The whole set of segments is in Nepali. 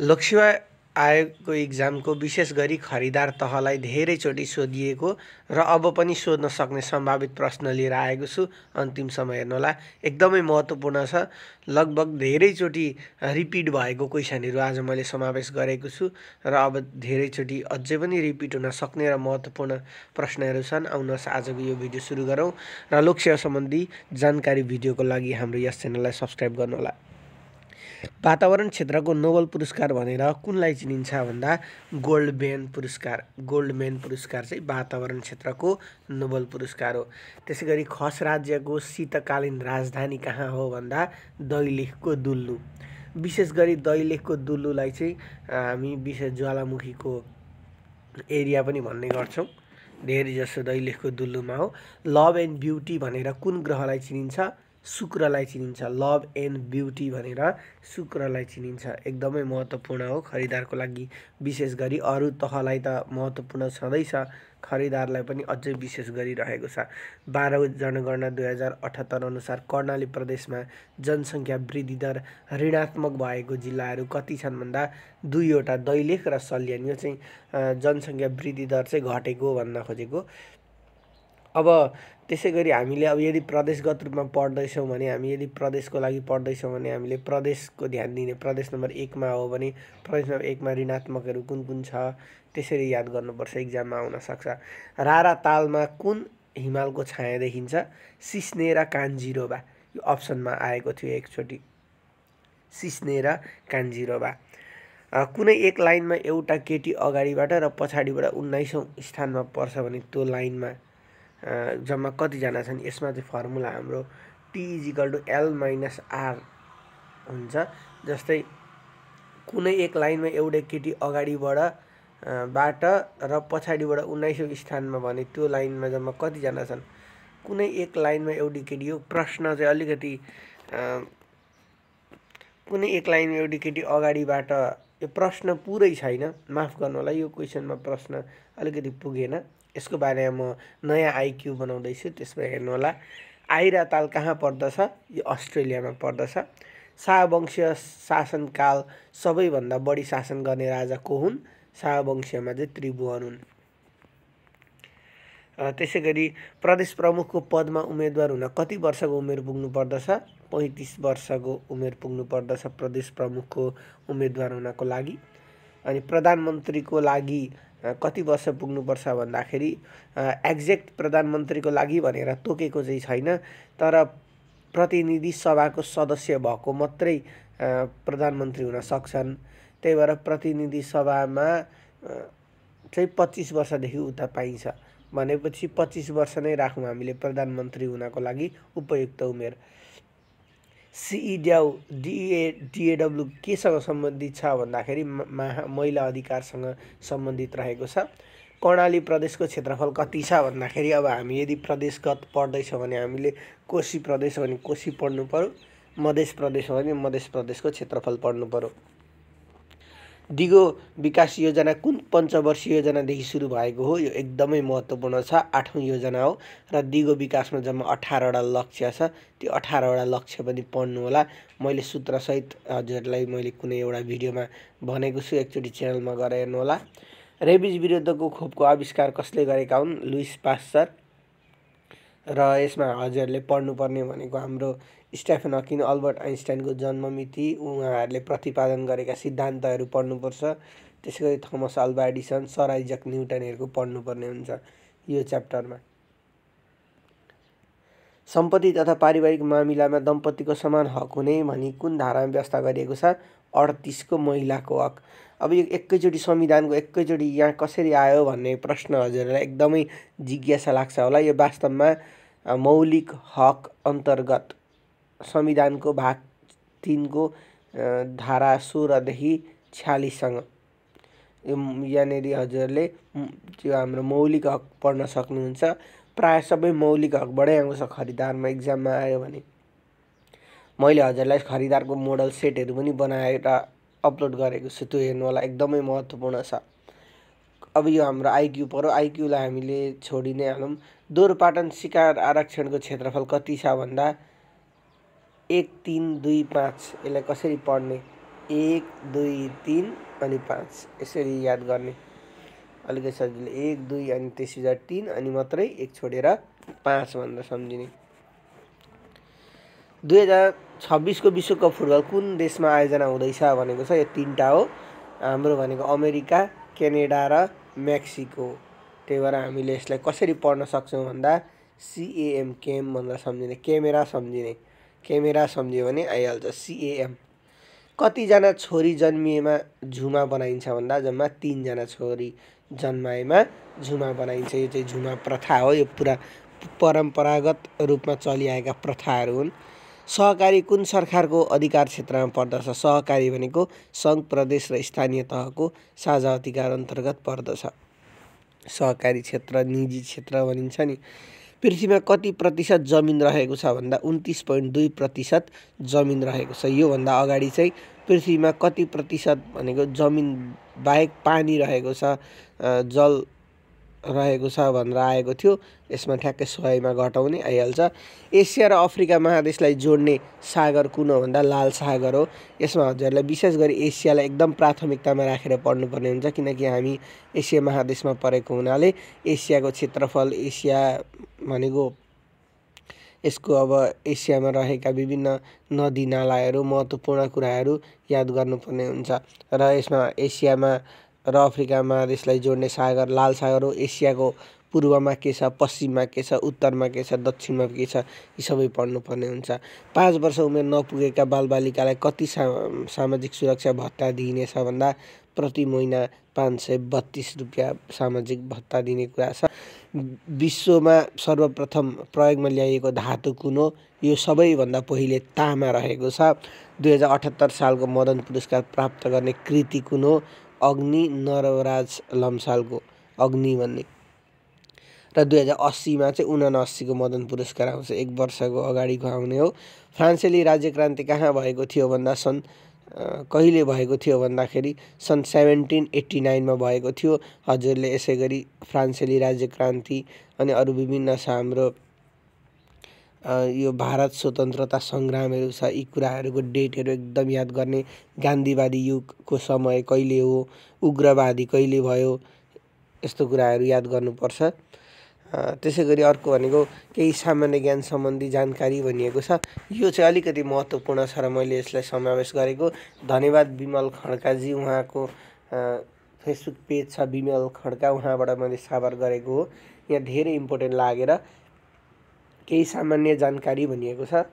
लोकसेवा आयोगको इक्जामको विशेष गरी खरिदार तहलाई धेरैचोटि सोधिएको र अब पनि सोध्न सक्ने सम्भावित प्रश्न लिएर आएको छु। अन्तिम समय हेर्नुहोला एकदमै महत्त्वपूर्ण छ। लगभग धेरैचोटि रिपिट भएको क्वेसनहरू आज मैले समावेश गरेको छु र अब धेरैचोटि अझै पनि रिपिट हुन सक्ने र महत्त्वपूर्ण प्रश्नहरू छन्। आउनुहोस् आजको यो भिडियो सुरु गरौँ र लोकसेवा सम्बन्धी जानकारी भिडियोको लागि हाम्रो यस च्यानललाई सब्सक्राइब गर्नुहोला। वातावरण क्षेत्रको नोबल पुरस्कार भनेर कुनलाई चिनिन्छ भन्दा गोल्डमेन पुरस्कार गोल्डमेन पुरस्कार चाहिँ वातावरण क्षेत्रको नोबल पुरस्कार हो। त्यसै गरी खस राज्यको शीतकालीन राजधानी कहाँ हो भन्दा दैलेखको दुल्लु। विशेष गरी दैलेखको दुल्लुलाई चाहिँ हामी विशेष ज्वालामुखीको एरिया पनि भन्ने गर्छौँ। धेरै जसो दैलेखको दुल्लुमा हो। लभ एन्ड ब्युटी भनेर कुन ग्रहलाई चिनिन्छ? शुक्रलाई चिनिन्छ। लभ एन्ड ब्युटी भनेर शुक्रलाई चिनिन्छ। एकदमै महत्त्वपूर्ण हो खरिदारको लागि। विशेष गरी अरू तहलाई त महत्त्वपूर्ण छँदैछ। खरिदारलाई पनि अझै विशेष गरिरहेको छ। बाह्रौँ जनगणना दुई हजार अठहत्तर अनुसार कर्णाली प्रदेशमा जनसङ्ख्या वृद्धि दर ऋणात्मक भएको जिल्लाहरू कति छन् भन्दा दुईवटा दैलेख र सल्यान यो चाहिँ जनसङ्ख्या वृद्धि दर चाहिँ घटेको भन्न खोजेको। अब त्यसै गरी हामीले अब यदि प्रदेशगत रूपमा पढ्दैछौँ भने हामी यदि प्रदेशको लागि पढ्दैछौँ भने हामीले प्रदेशको ध्यान दिने प्रदेश नम्बर एकमा हो भने प्रदेश नम्बर एकमा ऋणात्मकहरू कुन कुन छ त्यसरी याद गर्नुपर्छ इक्जाममा आउन सक्छ। रारा तालमा कुन हिमालको छाया देखिन्छ? सिस्ने र कान्जिरोबा। यो अप्सनमा आएको थियो एकचोटि। सिस्ने र कान्जिरोबा कुनै एक लाइनमा एउटा केटी अगाडिबाट र पछाडिबाट उन्नाइसौँ स्थानमा पर्छ भने त्यो लाइनमा जम्मा कतिजना छन् यसमा चाहिँ फर्मुला हाम्रो T is equal to L minus R हुन्छ। जस्तै कुनै एक लाइनमा एउटै केटी अगाडिबाट बाट र पछाडिबाट उन्नाइसौँ स्थानमा भने त्यो लाइनमा जम्मा कतिजना छन्? कुनै एक लाइनमा एउटी केटी हो? प्रश्न चाहिँ अलिकति कुनै एक लाइनमा एउटी केटी अगाडिबाट यो प्रश्न पुरै छैन। माफ गर्नु होला यो क्वेसनमा प्रश्न अलिकति पुगेन। यसको बारेमा म नयाँ आइक्यू बनाउँदैछु त्यसमा हेर्नुहोला आइरा ताल कहाँ पर्दछ? यो अस्ट्रेलियामा पर्दछ। शाहवंशीय शासनकाल सबैभन्दा बढी शासन गर्ने राजा को हुन्? शाहवंशीयमा चाहिँ त्रिभुवन हुन्। त्यसै गरी प्रदेश प्रमुखको पदमा उम्मेदवार हुन कति वर्षको उमेर पुग्नु पर्दछ? पैँतिस वर्षको उमेर पुग्नु पर्दछ प्रदेश प्रमुखको उम्मेदवार हुनको लागि। अनि प्रधानमन्त्रीको लागि कति वर्ष पुग्नुपर्छ भन्दाखेरि एक्ज्याक्ट प्रधानमन्त्रीको लागि भनेर तोकेको चाहिँ छैन तर प्रतिनिधि सभाको सदस्य भएको मात्रै प्रधानमन्त्री हुन सक्छन्। त्यही भएर प्रतिनिधि सभामा चाहिँ पच्चिस वर्षदेखि उता पाइन्छ। भनेपछि पच्चिस वर्ष नै राखौँ हामीले प्रधानमन्त्री हुनको लागि उपयुक्त उमेर। सिइड्याउ डिए डिएडब्लु केसँग सम्बन्धित छ भन्दाखेरि महा महिला अधिकारसँग सम्बन्धित रहेको छ। कर्णाली प्रदेशको क्षेत्रफल कति छ भन्दाखेरि अब हामी यदि प्रदेशगत पढ्दैछौँ भने हामीले कोशी प्रदेश भने कोशी पढ्नु पऱ्यो मध्य प्रदेश हो भने मध्य प्रदेशको क्षेत्रफल पढ्नु पऱ्यो। दिगो विकास योजना कुन पञ्चवर्षीय योजनादेखि सुरु भएको हो? यो एकदमै महत्त्वपूर्ण छ। आठौँ योजना हो र दिगो विकासमा जम्मा अठारवटा लक्ष्य छ। त्यो अठारवटा लक्ष्य पनि पढ्नु होला मैले सूत्रसहित हजुरलाई मैले कुनै एउटा भिडियोमा भनेको छु। एकचोटि च्यानलमा गएर हेर्नुहोला। रेबिज विरुद्धको खोपको आविष्कार कसले गरेका हुन्? Louis Pasteur. र यसमा हजुरहरूले पढ्नुपर्ने भनेको हाम्रो स्टेफन हकिन अल्बर्ट आइन्स्टाइनको जन्ममिति उहाँहरूले प्रतिपादन गरेका सिद्धान्तहरू पढ्नुपर्छ। त्यसै गरी Thomas Alva Edison sir Isaac न्युटनहरूको पढ्नुपर्ने हुन्छ यो च्याप्टरमा। सम्पत्ति तथा पारिवारिक मामिलामा दम्पतिको समान हक हुने भनी कुन धारामा व्यवस्था गरिएको छ? अडतिसको महिलाको हक। अब यो एकैचोटि संविधानको एकैचोटि यहाँ कसरी आयो भन्ने प्रश्न हजुरहरूलाई एकदमै जिज्ञासा लाग्छ होला। यो वास्तवमा मौलिक हक अन्तर्गत संविधानको भाग तिनको धारा सोह्रदेखि छ्यालिससँग। यहाँनिर हजुरहरूले त्यो हाम्रो मौलिक हक पढ्न सक्नुहुन्छ। प्रायः सबै मौलिक हकबाटै आउँछ खरिदारमा इक्जाममा आयो भने। मैले हजुरलाई खरिदारको मोडल सेटहरू पनि बनाएर अपलोड गरेको छु त्यो हेर्नु होला एकदमै महत्त्वपूर्ण छ। अब यो हाम्रो आइक्यू पऱ्यो। आइक्यूलाई हामीले छोडि नै हालौँ। दोहोरपाटन शिकार आरक्षणको क्षेत्रफल कति छ भन्दा एक तिन दुई पाँच यसलाई कसरी पढ्ने? एक दुई तिन अनि पाँच यसरी याद गर्ने। अलिकति सजिलो। एक दुई अनि त्यसपछि तिन अनि मात्रै एक छोडेर पाँच भनेर सम्झिने। दुई हजार छब्बिसको विश्वकप फुटबल कुन देशमा आयोजना हुँदैछ भनेको छ? यो तिनवटा हो। हाम्रो भनेको अमेरिका क्यानेडा र मेक्सिको। त्यही भएर हामीले यसलाई कसरी पढ्न सक्छौँ भन्दा सिएएम केम भनेर सम्झिने क्यामेरा सम्झिने। क्यामेरा सम्झ्यो भने आइहाल्छ सिएएम कतिजना छोरी जन्मिएमा झुमा बनाइन्छ भन्दा जम्मा तिनजना छोरी जन्माएमा झुमा बनाइन्छ। यो चाहिँ झुमा प्रथा हो। यो पुरा परम्परागत रूपमा चलिआएका प्रथाहरू हुन्। सहकारी कुन सरकारको अधिकार क्षेत्रमा पर्दछ? सहकारी भनेको सङ्घ प्रदेश र स्थानीय तहको साझा अधिकार अन्तर्गत पर्दछ। सहकारी क्षेत्र निजी क्षेत्र भनिन्छ नि। पृथ्वीमा कति प्रतिशत जमिन रहेको छ भन्दा उन्तिस पोइन्ट दुई प्रतिशत जमिन रहेको छ। योभन्दा अगाडि चाहिँ पृथ्वीमा कति प्रतिशत भनेको जमिन बाहेक पानी रहेको छ जल रहेको छ भनेर आएको थियो। यसमा ठ्याक्कै सयमा घटाउने आइहाल्छ। एसिया र अफ्रिका महादेशलाई जोड्ने सागर कुन हो भन्दा लाल सागर हो। यसमा हजुरलाई विशेष गरी एसियालाई एकदम प्राथमिकतामा राखेर पढ्नुपर्ने हुन्छ किनकि हामी एसिया महादेशमा परेको हुनाले एसियाको क्षेत्रफल एसिया भनेको यसको अब एसियामा रहेका विभिन्न नदी नालाहरू महत्त्वपूर्ण कुराहरू याद गर्नुपर्ने हुन्छ। र यसमा एसियामा र अफ्रिका महादेशलाई जोड्ने सागर लाल सागर हो। एसियाको पूर्वमा के छ पश्चिममा के छ उत्तरमा के छ दक्षिणमा के छ यी सबै पढ्नुपर्ने हुन्छ। पाँच वर्ष उमेर नपुगेका बालबालिकालाई कति सा सामाजिक सुरक्षा भत्ता दिइनेछ भन्दा प्रति महिना पाँच सय बत्तिस रुपियाँ सामाजिक भत्ता दिने कुरा छ। विश्वमा सर्वप्रथम प्रयोगमा ल्याइएको धातु कुन हो? यो सबैभन्दा पहिले तामा रहेको छ। दुई हजार अठहत्तर सालको मदन पुरस्कार प्राप्त गर्ने कृति कुन हो? अग्नि नरराज लम्सालको अग्नि भन्ने। र दुई हजार अस्सीमा चाहिँ उनासीको मदन पुरस्कार आउँछ। एक वर्षको अगाडिको आउने हो। फ्रान्सेली राज्य क्रान्ति कहाँ भएको थियो भन्दा सन् कहिले भएको थियो भन्दाखेरि सन् सेभेन्टिन एट्टी नाइनमा भएको थियो। हजुरले यसै गरी फ्रान्सेली राज्य क्रान्ति अनि अरू विभिन्न छ हाम्रो यो भारत स्वतन्त्रता सङ्ग्रामहरू छ यी कुराहरूको डेटहरू एकदम याद गर्ने। गान्धीवादी युगको समय कहिले हो? उग्रवादी कहिले भयो? यस्तो कुराहरू याद गर्नुपर्छ। त्यसै गरी अर्को भनेको केही सामान्य ज्ञान सम्बन्धी जानकारी भनिएको छ। यो चाहिँ अलिकति महत्त्वपूर्ण छ र मैले यसलाई समावेश गरेको। धन्यवाद विमल खड्काजी उहाँको फेसबुक पेज छ विमल खड्का उहाँबाट मैले साबर गरेको हो। यहाँ धेरै इम्पोर्टेन्ट लागेर केही सामान्य जानकारी भनिएको छ।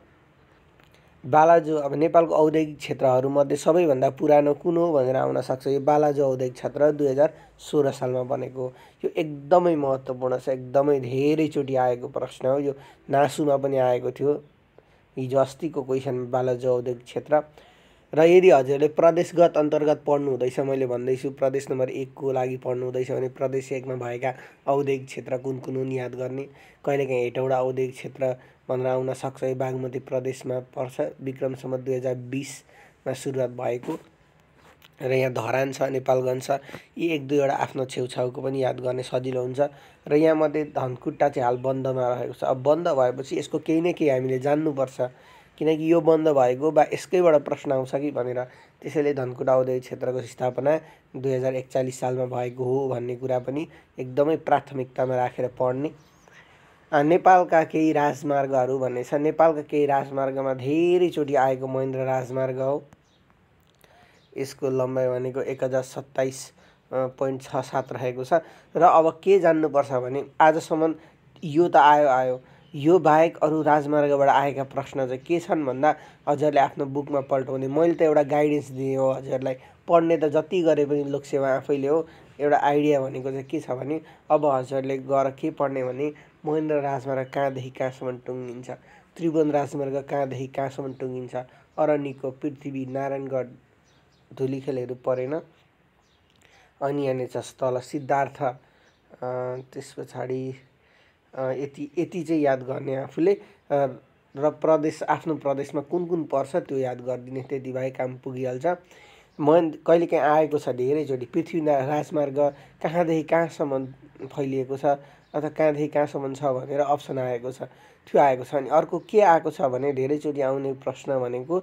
बालाजु अब नेपालको औद्योगिक क्षेत्रहरूमध्ये सबैभन्दा पुरानो कुन हो भनेर आउन सक्छ? यो बालाजु औद्योगिक क्षेत्र दुई हजार सोह्र सालमा बनेको हो। यो एकदमै महत्त्वपूर्ण छ एकदमै धेरैचोटि आएको प्रश्न हो। यो नासुमा पनि आएको थियो। हिजो अस्तिको क्वेसनमा बालाजु औद्योगिक क्षेत्र। र यदि हजुरले प्रदेशगत अन्तर्गत पढ्नु हुँदैछ मैले भन्दैछु प्रदेश नम्बर एकको लागि पढ्नु हुँदैछ भने प्रदेश एकमा भएका औद्योगिक क्षेत्र कुन कुन हुन् याद गर्ने? कहिलेकाहीँ हेटौँडा औद्योगिक क्षेत्र भनेर आउन सक्छ यो बागमती प्रदेशमा पर्छ। विक्रमसम्म दुई हजार बिसमा सुरुवात भएको र यहाँ धरान छ नेपालगञ्ज छ। यी एक दुईवटा आफ्नो छेउछाउको पनि याद गर्ने सजिलो हुन्छ। र यहाँमध्ये धनकुट्टा चाहिँ हाल बन्दमा रहेको छ। अब बन्द भएपछि यसको केही न केही हामीले जान्नुपर्छ। किनकि यो बन्द भएको वा यसकैबाट प्रश्न आउँछ कि भनेर त्यसैले धनकुटा औद्योगिक क्षेत्रको स्थापना दुई हजार एकचालिस सालमा भएको हो भन्ने कुरा पनि एकदमै प्राथमिकतामा राखेर पढ्ने। नेपालका केही राजमार्गहरू भन्ने छ। नेपालका केही राजमार्गमा धेरैचोटि आएको महेन्द्र राजमार्ग हो। यसको लम्बाइ भनेको एक हजार सत्ताइस पोइन्ट छ सात रहेको छ। र अब के जान्नुपर्छ भने आजसम्म यो त आयो आयो। यो बाहेक अरू राजमार्गबाट आएका प्रश्न चाहिँ के छन् भन्दा हजुरले आफ्नो बुकमा पल्टाउने। मैले त एउटा गाइडेन्स दिएँ हो हजुरलाई। पढ्ने त जति गरे पनि लोकसेवा आफैले हो। एउटा आइडिया भनेको चाहिँ के छ भने अब हजुरले गएर के पढ्ने भने महेन्द्र राजमार्ग कहाँदेखि कहाँसम्म टुङ्गिन्छ? त्रिभुवन राजमार्ग कहाँदेखि कहाँसम्म टुङ्गिन्छ? अरण्यको पृथ्वी नारायणगढ धुलीखेलहरू परेन? अनि यहाँनिर छ तल सिद्धार्थ त्यस पछाडि यति यति चाहिँ याद गर्ने आफूले। र प्रदेश आफ्नो प्रदेशमा कुन कुन पर्छ त्यो याद गरिदिने त्यति भए काम पुगिहाल्छ। म कहिलेकाहीँ आएको छ धेरैचोटि। पृथ्वी राजमार्ग कहाँदेखि कहाँसम्म फैलिएको छ अथवा कहाँदेखि कहाँसम्म छ भनेर अप्सन आएको छ त्यो आएको छ अनि अर्को के आएको छ भने धेरैचोटि आउने प्रश्न भनेको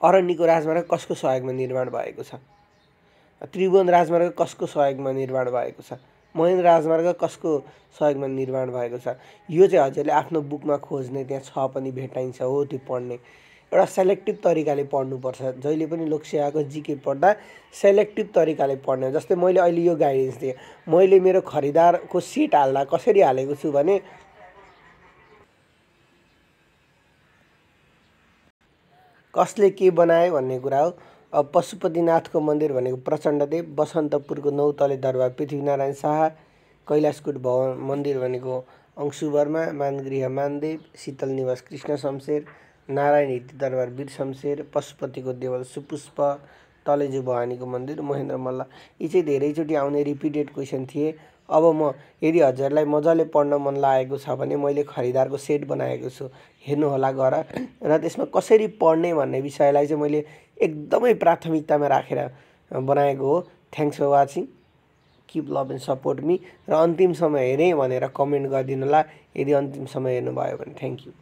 अरण्यको राजमार्ग कसको सहयोगमा निर्माण भएको छ? त्रिभुवन राजमार्ग कसको सहयोगमा निर्माण भएको छ? महेन्द्र राजमार्ग कसको सहयोगमा निर्माण भएको छ? यो चाहिँ हजुरले आफ्नो बुकमा खोज्ने त्यहाँ छ पनि भेटाइन्छ हो त्यो पढ्ने। एउटा सेलेक्टिभ तरिकाले पढ्नुपर्छ। जहिले पनि लोकसेवाको जिके पढ्दा सेलेक्टिभ तरिकाले पढ्ने जस्तै मैले अहिले यो गाइडेन्स दिएँ। मैले मेरो खरिदारको सिट हाल्दा कसरी हालेको छु भने कसले के बनाए भन्ने कुरा हो। पशुपतिनाथको मन्दिर भनेको प्रचण्डदेव बसन्तपुरको नौतले दरबार पृथ्वीनारायण शाह कैलाशकुट भवन मन्दिर भनेको अंशु वर्मा मानगृह मानदेव शीतल निवास कृष्ण शमशेर नारायण हिती दरबार वीर शमशेर पशुपतिको देवल सुपुष्प तलेजु भवानीको मन्दिर महेन्द्र मल्ल। यी चाहिँ धेरैचोटि आउने रिपिटेड क्वेसन थिए। अब म यदि हजुरलाई मजाले पढ्न मन लागेको छ भने मैले खरिदारको सेट बनाएको छु हेर्नुहोला गर। र त्यसमा कसरी पढ्ने भन्ने विषयलाई चाहिँ मैले एकदमै प्राथमिकतामा राखेर बनाएको हो। Thanks for watching keep love and support me र अन्तिम समय हेरेँ भनेर कमेन्ट गरिदिनु होला। यदि अन्तिम समय हेर्नुभयो भने थ्याङ्क यू